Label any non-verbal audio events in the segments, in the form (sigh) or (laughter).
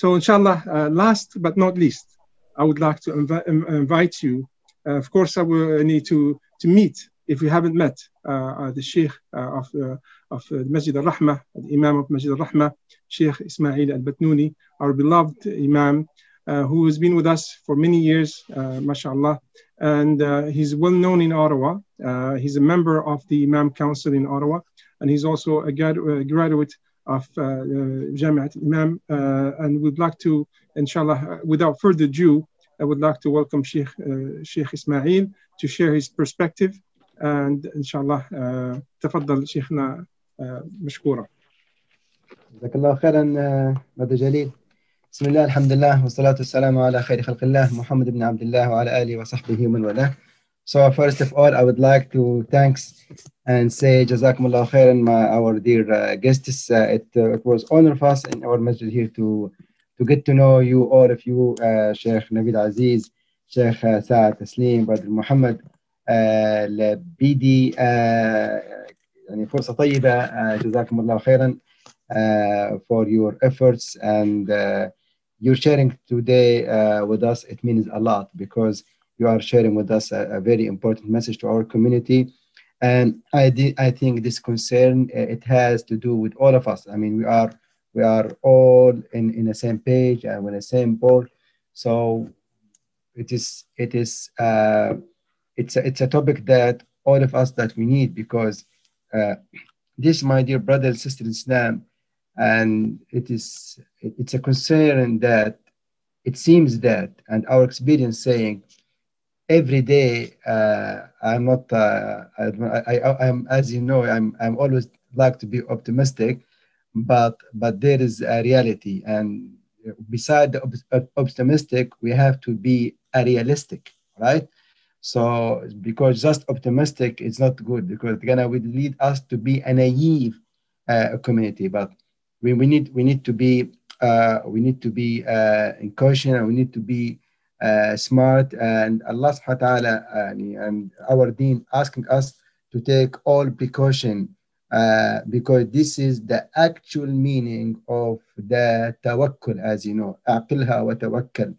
So inshallah, uh, last but not least, I would like to invi- invite you. Uh, of course, I will need to, to meet, if you haven't met, uh, uh, the Sheikh of, of Masjid ar-Rahmah, the Imam of Masjid ar-Rahmah, Sheikh Ismail Albatnuni, our beloved Imam, who has been with us for many years, mashallah. And he's well known in Ottawa. he's a member of the Imam Council in Ottawa, and he's also a, grad- a graduate of uh, Jamiat Imam. Uh, and we'd like to, inshallah, without further ado, I would like to welcome Sheikh, uh, Sheikh Ismail to share his perspective. And inshallah, تفضل شيخنا مشكورا. جزاك الله خيرا مدى جليل. بسم الله الحمد لله والصلاة والسلام على خير خلق الله محمد بن عبد الله وعلى آله وصحبه ومن والاه. So first of all, I would like to thanks and say Jazakumullah khairan, my, our dear uh, guests. Uh, it, uh, it was honor for us and our message here to, to get to know you, all of you, uh, Sheikh Navaid Aziz, Sheikh uh, Saad Tasleem, Brother Muhammad, بيدي يعني فرصة طيبة for your efforts and uh, your sharing today uh, with us it means a lot because you are sharing with us a, a very important message to our community and I, I think this concern, uh, it has to do with all of us. I mean, we are, we are all in, in the same page and with the same boat. So it is, it is, uh, it's, a, it's a topic that all of us that we need because uh, this, my dear brother and sister in Islam, and it is, it's a concern that it seems that, and our experience saying, every day uh, i'm not uh, I, I am as you know i'm i'm always like to be optimistic but but there is a reality. And beside the op- optimistic we have to be realistic right? So because just optimistic is not good because it's gonna would lead us to be a naive uh, community. But we, we need we need to be uh, we need to be uh, in caution and we need to be uh, smart and Allah subhanahu wa ta'ala uh, and our deen asking us to take all precaution uh, because this is the actual meaning of the tawakkul as you know aqilha wa tawakkal.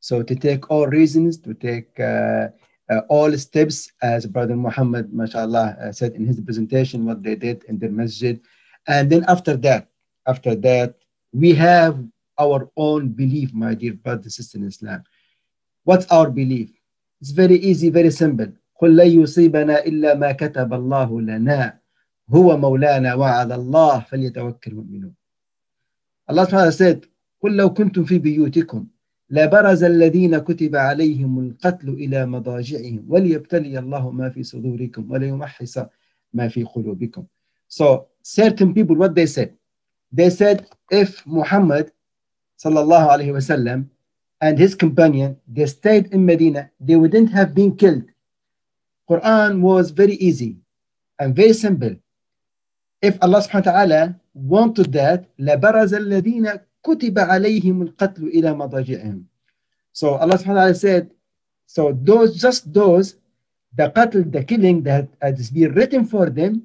So to take all reasons to take all steps as brother Muhammad mashallah said in his presentation what they did in the masjid. And then after that after that we have our own belief, my dear brothers and sisters in Islam. What's our belief? It's very easy, very simple. قل لن يصيبنا إلا ما كتب الله لنا هو مولانا وعلى الله فليتوكل المؤمنون. Allah subhanahu said, قل لو كنتم في بيوتكم لبرز الذين كتب عليهم القتل إلى مضاجعهم وليبتلي الله ما في صدوركم وليمحص ما في قلوبكم. So certain people, what they said? They said, if Muhammad sallallahu alaihi wasallam and his companion they stayed in medina they wouldn't have been killed quran was very easy and very simple if allah subhanahu wa ta'ala wanted that لبرز الذين كتب عليهم القتل الى مضاجعهم so allah subhanahu wa ta'ala said so those just those the qatl the killing that has been written for them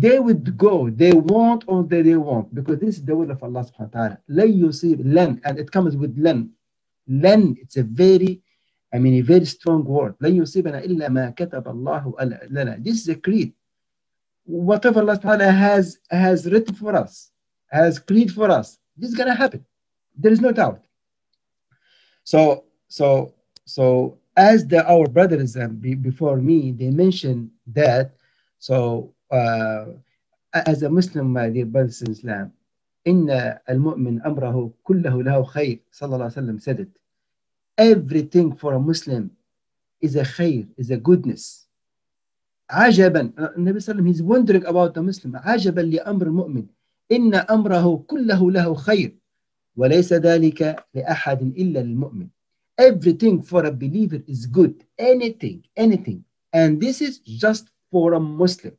they would go, they want or they, they want, because this is the will of Allah subhanahu wa ta'ala. Lay yusib len, and it comes with len. Len, it's a very, I mean, a very strong word. Lay yusibana illa ma katab This is a creed. Whatever Allah subhanahu wa ta'ala has, has written for us, has creed for us, this is going to happen. There is no doubt. So, so, so as the, our brothers um, before me, they mentioned that. So uh, as a Muslim, my dear brothers in Islam, إن المؤمن أمره كله له خير صلى الله عليه وسلم said it. Everything for a Muslim is a khair, is a goodness. عجبا النبي صلى الله عليه وسلم he's wondering about the Muslim عجبا لأمر المؤمن إن أمره كله له خير وليس ذلك لأحد إلا للمؤمن Everything for a believer is good. Anything, anything. And this is just for a Muslim.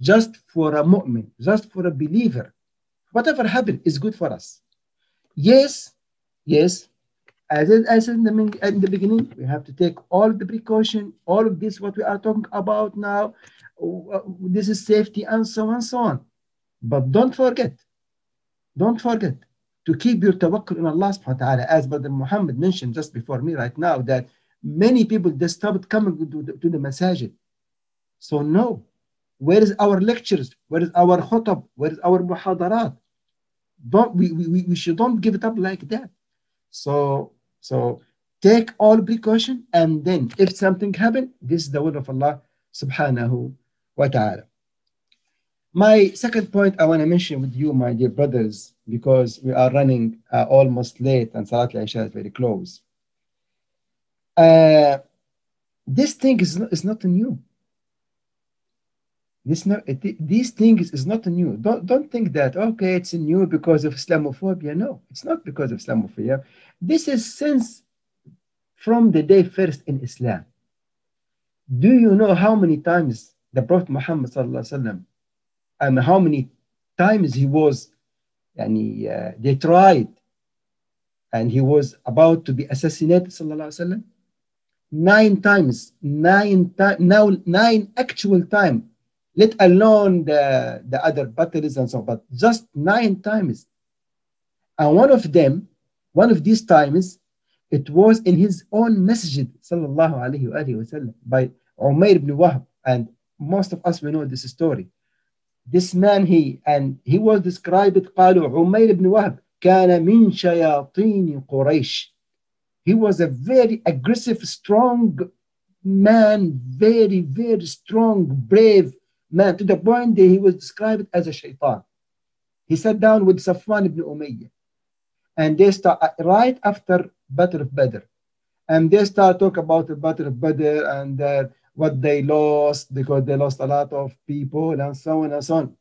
Just for a mu'min, just for a believer. Whatever happened is good for us. Yes, yes, as I said in the, in the beginning, we have to take all the precaution, all of this, what we are talking about now, uh, this is safety and so on and so on. But don't forget, don't forget, to keep your tawakkul in Allah subhanahu wa ta'ala. As Brother Muhammad mentioned just before me right now, that many people they stopped coming to the, to the masajid. So no, where is our lectures? Where is our khutab? Where is our muhadarat? Don't we, we, we should don't give it up like that. So so take all precaution and then if something happen, this is the will of Allah subhanahu wa ta'ala. My second point I want to mention with you, my dear brothers, because we are running uh, almost late and Salat al-Isha is very close. Uh, this thing is is not new. This no, it, these things is not new. Don't don't think that okay, it's new because of Islamophobia. No, it's not because of Islamophobia. This is since from the day first in Islam. Do you know how many times the Prophet Muhammad wasallam and how many times he was, yani, uh, they tried, and he was about to be assassinated, wasallam. Nine times, nine time, now nine actual time, let alone the, the other battles and so on, but just nine times. And one of them, one of these times, it was in his own masjid, sallallahu alayhi wa sallam, by Umayr ibn Wahb. And most of us, we know this story. This man, he, and he was described, قالوا عمير بن وهب كان من شياطين قريش. He was a very aggressive, strong man, very, very strong, brave man, to the point that he was described as a shaitan. He sat down with Safwan ibn Umayyah. And they start right after Battle of Badr. And they start talk about the Battle of Badr and uh, what they lost because they lost a lot of people and so on and so on.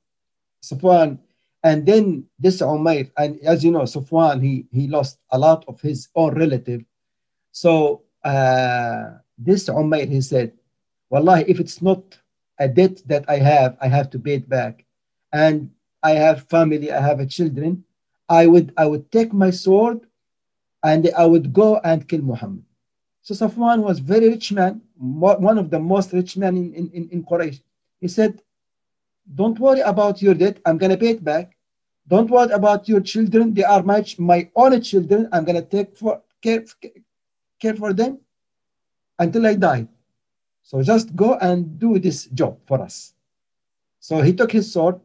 Safwan, and then this Umayr, and as you know, Safwan, he, he lost a lot of his own relative. So uh, this Umayr, he said, Wallahi, if it's not a debt that I have, I have to pay it back. And I have family, I have a children. I would I would take my sword and I would go and kill Muhammad. So Safwan was very rich man, one of the most rich men in, in, in Quraysh. He said, don't worry about your debt. I'm going to pay it back. Don't worry about your children. They are my, my own children. I'm going to take for, care, care for them until I die. So just go and do this job for us. So he took his sword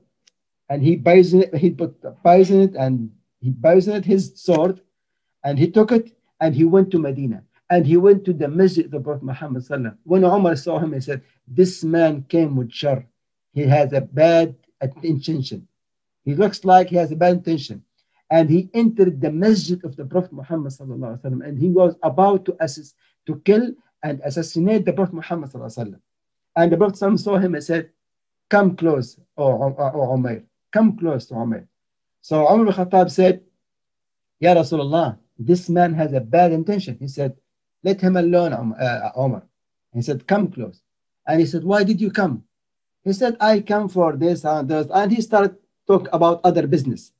and he poisoned it, he put poison it and he poisoned his sword and he took it and he went to Medina and he went to the masjid of the Prophet Muhammad. When Umar saw him, he said, This man came with shar. He has a bad intention. He looks like he has a bad intention. And he entered the masjid of the Prophet Muhammad and he was about to assist, to kill and assassinate the Prophet Muhammad And the Prophet saw him and said, Come close, O, o, Umair. Come close to Umair. So Umar al-Khattab said, Ya Rasulullah, this man has a bad intention. He said, let him alone, uh, Umar. He said, come close. And he said, why did you come? He said, I come for this and this. And he started talk about other business.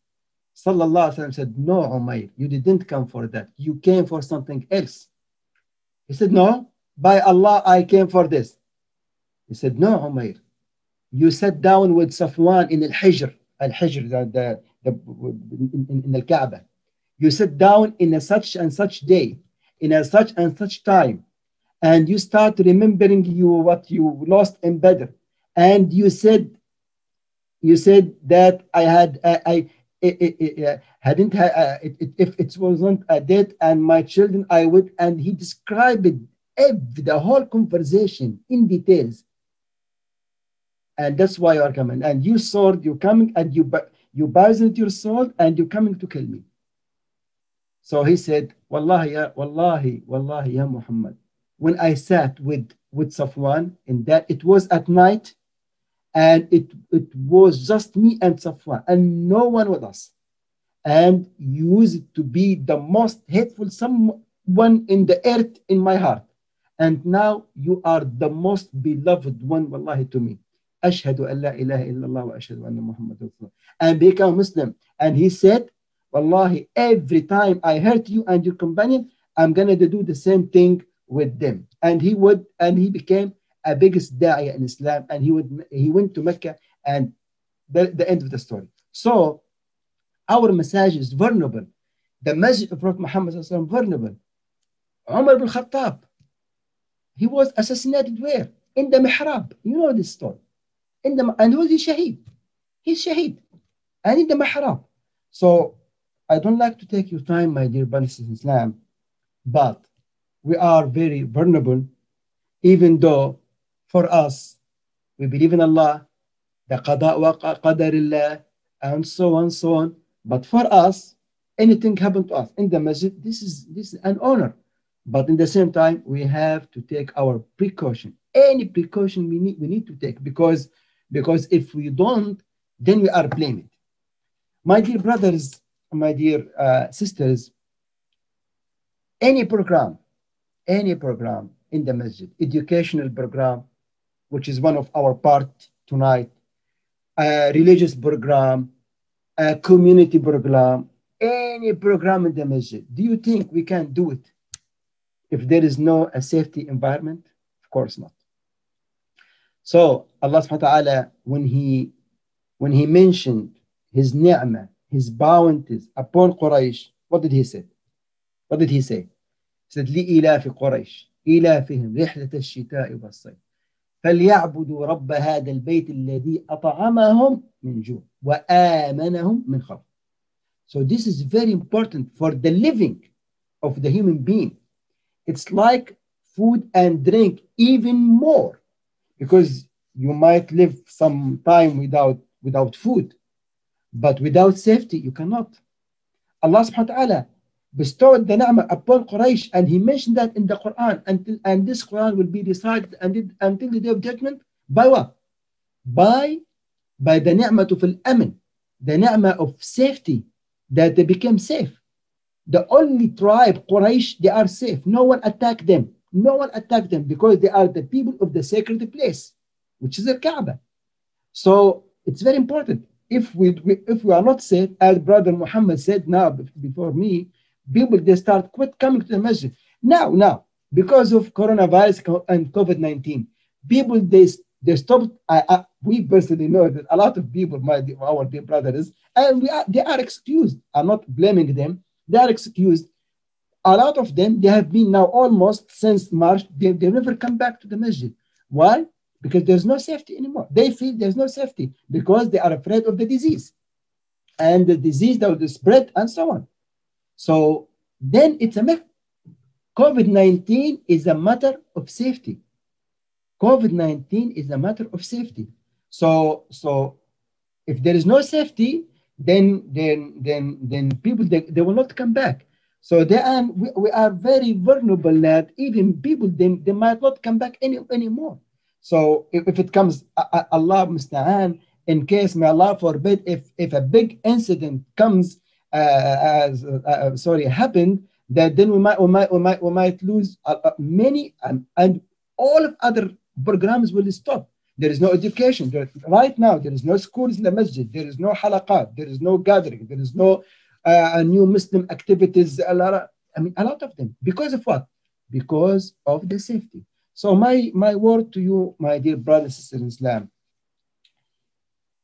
Sallallahu Alaihi Wasallam said, no, Umayr, you didn't come for that. You came for something else. He said, no, by Allah, I came for this. He said, no, Umayr, you sat down with Safwan in Al-Hijr, Al-Hijr, the, the, the, in, in, in Al-Kaaba. You sit down in a such and such day, in a such and such time, and you start remembering you what you lost in Badr, and you said, you said that I had I, I hadn't uh, if it wasn't a death and my children I would and he described the whole conversation in details and that's why you are coming and you sword you coming and you you poisoned your sword and you coming to kill me so he said, Wallahi, ya, Wallahi, Wallahi, ya Muhammad. When I sat with, with Safwan in that, it was at night and it, it was just me and Safwan and no one with us. And used to be the most hateful someone in the earth in my heart. And now you are the most beloved one, wallahi, to me. Ashhadu an la ilaha illallah wa ashhadu anna Muhammad and become Muslim. And he said, Wallahi, every time I hurt you and your companion, I'm gonna do the same thing with them. And he would, and he became a biggest da'iyah in Islam, and he would he went to Mecca, and the, the end of the story. So our message is vulnerable. The message of Prophet Muhammad is vulnerable. Umar ibn Khattab, he was assassinated where? In the mihrab. You know this story. In the, and who is he shaheed? He's shaheed. And in the mihrab. So I don't like to take your time, my dear brothers in Islam, but we are very vulnerable, even though for us, we believe in Allah, the qada wa qadarullah, and so on, so on. But for us, anything happened to us in the masjid, this is this is an honor. But in the same time, we have to take our precaution. Any precaution we need, we need to take because, because if we don't, then we are blamed. My dear brothers, my dear uh, sisters, any program, any program in the masjid, educational program, which is one of our part tonight, a religious program, a community program, any program in the masjid, do you think we can do it if there is no a safety environment? Of course not. So Allah subhanahu wa ta'ala, when he when he mentioned his ni'mah, his bounties upon Quraysh, what did he say? What did he say? He said, لإلاف قريش إلافهم رحلة الشتاء والصيف فليعبدوا رب هذا البيت الذي أطعمهم من جوع وآمنهم من خوف. So this is very important for the living of the human being. It's like food and drink even more because you might live some time without without food but without safety you cannot. Allah subhanahu wa ta'ala bestowed the ni'mah upon Quraysh and he mentioned that in the Quran until and this Quran will be recited until, until the day of judgment. By what? By by the ni'mah of al-aman the ni'mah of safety that they became safe the only tribe Quraysh they are safe no one attacked them no one attacked them because they are the people of the sacred place which is the Kaaba so it's very important if we, if we are not safe, as Brother Muhammad said now before me, people they start quit coming to the masjid. Now, now, because of coronavirus and COVID-19, people they they stopped. I, I, we personally know that a lot of people, my our dear brothers, and we are, they are excused. I'm not blaming them. They are excused. A lot of them, they have been now almost since March. They, they never come back to the masjid. Why? because there's no safety anymore. They feel there's no safety because they are afraid of the disease and the disease that will spread and so on. So then it's a myth. COVID 19 is a matter of safety. COVID 19 is a matter of safety. So, so if there is no safety, then then then then people they, they will not come back. So they are we, we are very vulnerable that even people they, they might not come back any anymore. So if, if it comes, Allah musta'an, in case, may Allah forbid, if, if a big incident comes, uh, as uh, uh, sorry, happened, that then we might, we might, we might, we might lose uh, uh many, um, and all of other programs will stop. There is no education. There, right now, there is no schools in the masjid. There is no halaqat. There is no gathering. There is no uh, new Muslim activities. A lot of, I mean, a lot of them. Because of what? Because of the safety. So my, my word to you, my dear brothers and sisters in Islam,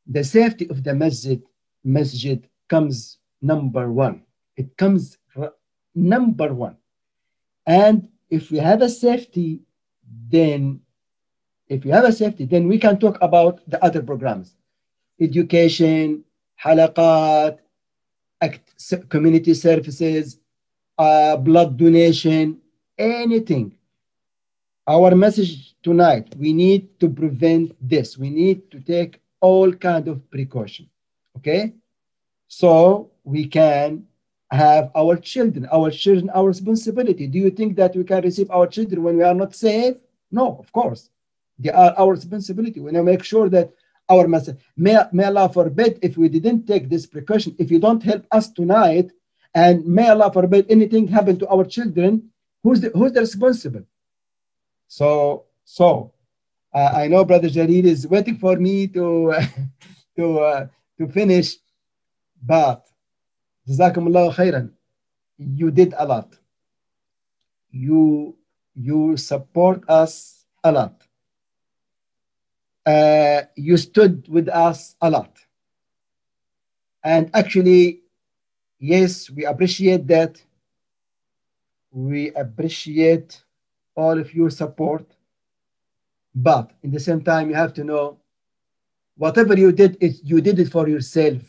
the safety of the masjid, masjid comes number one. It comes number one. And if we have a safety, then if you have a safety, then we can talk about the other programs. Education, halaqat, community services, uh, blood donation, anything. Our message tonight we need to prevent this. We need to take all kind of precaution okay? So we can have our children our children our responsibility. Do you think that we can receive our children when we are not safe? No of course they are our responsibility we to make sure that our message may, may allah forbid if we didn't take this precaution if you don't help us tonight and may allah forbid anything happen to our children who's the, who's the responsible so, so uh, I know Brother Jalil is waiting for me to (laughs) to uh, to finish, but Jazakumullah khairan. You did a lot. You you support us a lot uh, you stood with us a lot. And actually, yes, we appreciate that. We appreciate all of your support. But in the same time, you have to know whatever you did, it, you did it for yourself.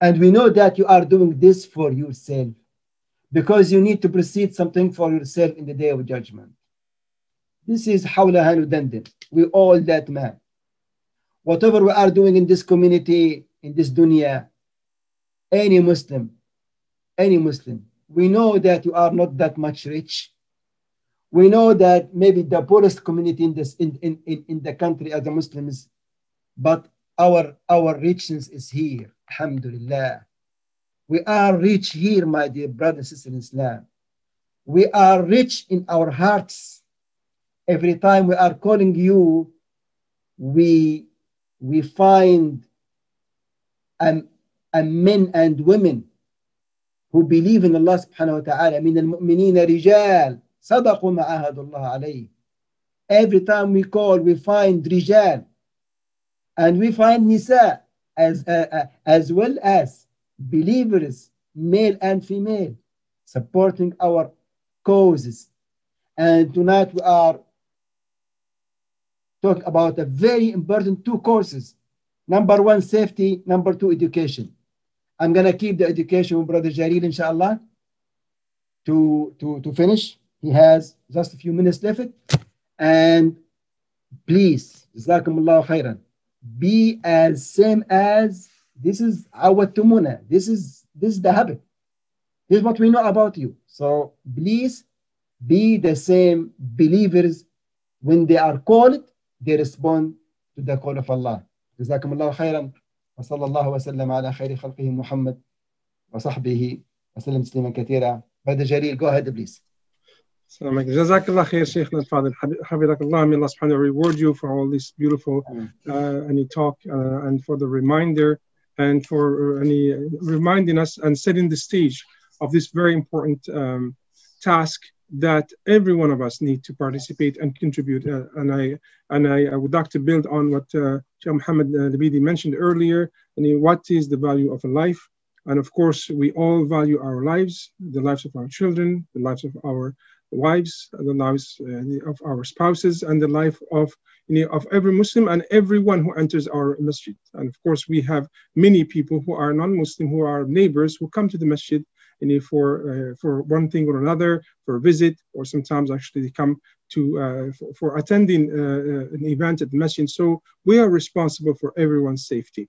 And we know that you are doing this for yourself because you need to proceed something for yourself in the day of judgment. This is Hawla Udandin. We all that man. Whatever we are doing in this community, in this dunya, any Muslim, any Muslim, we know that you are not that much rich. We know that maybe the poorest community in this in, in, in, in the country are the Muslims, but our our richness is here. Alhamdulillah. We are rich here, my dear brothers and sisters in Islam. We are rich in our hearts. Every time we are calling you, we, we find um, um, men and women who believe in Allah subhanahu wa ta'ala من المؤمنين رجال صدقوا ما عاهدوا الله عليه every time we call we find رجال and we find nisa as, uh, uh, as well as believers, male and female, supporting our causes. And tonight we are talking about a very important two courses. Number one, safety. Number two, education. I'm going to keep the education with Brother Jalil, inshallah, to, to, to finish. He has just a few minutes left. And please, Jazakumullah khairan, be as same as this is our tumuna. This is this is the habit. This is what we know about you. So please be the same believers when they are called, they respond to the call of Allah. جزاكم الله خيرا وصلى الله وسلم على خير خلقه محمد وصحبه وسلم تسليما كثيرا. Brother Jalil, go ahead please. Assalamu alaikum. Jazakallah khair, خَيْرِ al-Fadil. Habidakallah. May Allah subhanahu wa ta'ala reward you for all this beautiful uh, any talk uh, and for the reminder and for uh, any uh, reminding us and setting the stage of this very important um, task that every one of us need to participate and contribute. Uh, and I and I, I, would like to build on what uh, Sheikh Muhammad uh, Labidi mentioned earlier. And what is the value of a life? And of course, we all value our lives, the lives of our children, the lives of our wives, the lives uh, of our spouses, and the life of you know, of every Muslim and everyone who enters our masjid. And of course, we have many people who are non-Muslim, who are neighbors, who come to the masjid for uh, for one thing or another, for a visit, or sometimes actually they come to uh, for, for, attending uh, uh, an event at the masjid. So we are responsible for everyone's safety.